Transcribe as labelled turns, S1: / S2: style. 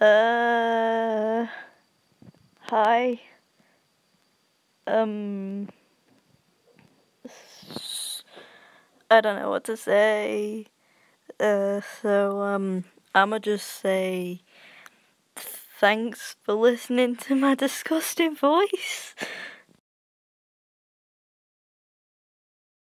S1: Uh, hi. Um, I don't know what to say. Uh, so, um, I'ma just say thanks for listening to my disgusting voice.